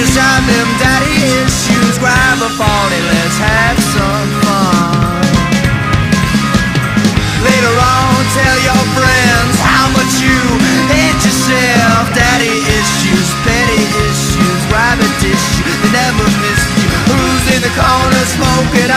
pictures of them daddy issues. Grab a phony, let's have some fun. Later on, tell your friends how much you hate yourself. Daddy issues, petty issues, rabbit issue. They never miss you. Who's in the corner smoking?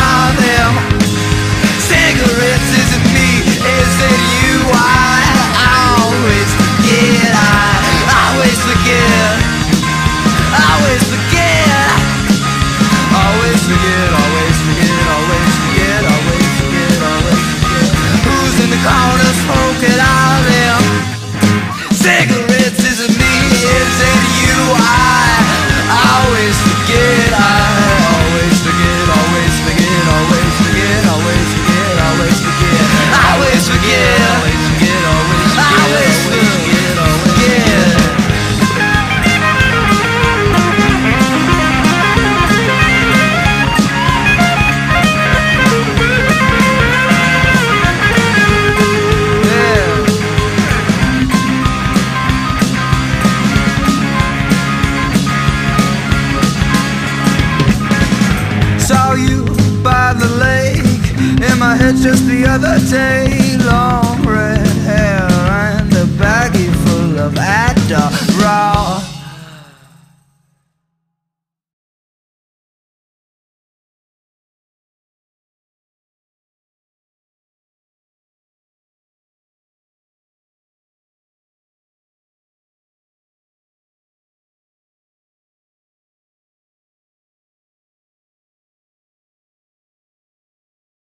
it's just the other day Long red hair and a baggie full of Adderall.